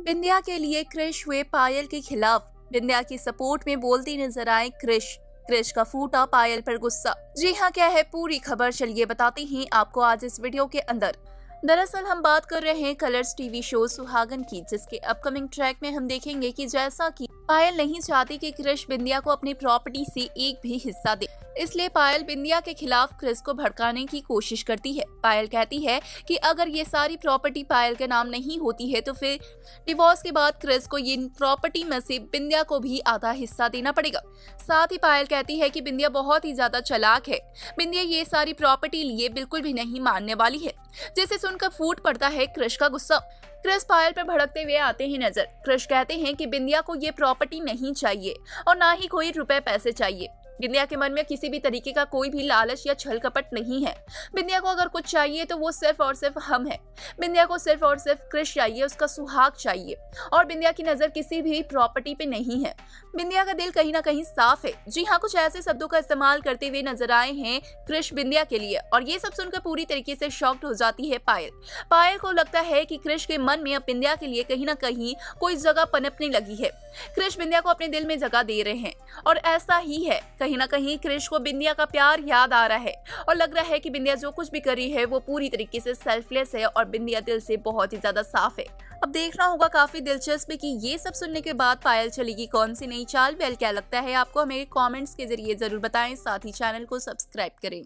बिंदिया के लिए क्रिश हुए पायल के खिलाफ। बिंदिया की सपोर्ट में बोलती नज़र आए क्रिश। क्रिश का फूटा पायल पर गुस्सा। जी हाँ क्या है? पूरी खबर। चलिए बताते हैं आपको आज इस वीडियो के अंदर। दरअसल हम बात कर रहे हैं कलर्स टीवी शो सुहागन की, जिसके अपकमिंग ट्रैक में हम देखेंगे कि जैसा कि पायल नहीं चाहती कि क्रिश बिंदिया को अपनी प्रॉपर्टी से एक भी हिस्सा दे। इसलिए पायल बिंदिया के खिलाफ क्रिस को भड़काने की कोशिश करती है। पायल कहती है कि अगर ये सारी प्रॉपर्टी पायल के नाम नहीं होती है तो फिर डिवोर्स के बाद क्रिस को ये प्रॉपर्टी में से बिंदिया को भी आधा हिस्सा देना पड़ेगा। साथ ही पायल कहती है कि बिंदिया बहुत ही ज़्यादा चलाक है। बिंदिया ये सारी प्रॉपर्टी लिए बिल्कुल भी नहीं मानने वाली है। जिसे सुनकर फूट पड़ता है क्रिश का गुस्सा। क्रिश पायल पर भड़कते हुए आते ही नज़र। क्रिश कहते हैं कि बिंदिया को ये प्रॉपर्टी नहीं चाहिए और ना ही कोई रुपए पैसे चाहिए। बिंदिया के मन में किसी भी तरीके का कोई भी लालच या छल कपट नहीं है। बिंदिया को अगर कुछ चाहिए तो वो सिर्फ़ और सिर्फ़ हम है। बिंदिया को सिर्फ़ और सिर्फ़ कृष चाहिए, उसका सुहाग चाहिए और बिंदिया की नज़र किसी भी प्रॉपर्टी पे नहीं है। बिंदिया का दिल कहीं ना कहीं साफ़ है। जी हाँ कुछ ऐसे शब्दों का इस्तेमाल करते हुए नज़र आए हैं कृष बिंदिया के लिए और ये सब सुनकर पूरी तरीके से शॉक्ड हो जाती है पायल। पायल को लगता है कि कृष के मन में अब बिंदिया के लिए कहीं ना कहीं कोई जगह पनपने लगी है। कृष बिंदिया को अपने दिल में जगह दे रहे हैं। और ऐसा ही है। कहीं ना कहीं क्रिश को बिंदिया का प्यार याद आ रहा है और लग रहा है कि बिंदिया जो कुछ भी करी है, वो पूरी तरीके से सेल्फलेस है और बिंदिया दिल से बहुत ही ज़्यादा साफ़ है। अब देखना होगा काफ़ी दिलचस्प कि ये सब सुनने के बाद पायल चलेगी कौन सी नई चाल। वेल, क्या लगता है आपको? हमें कमेंट्स के ज़रिए ज़रूर बताएँ। साथ ही चैनल को सब्सक्राइब करें।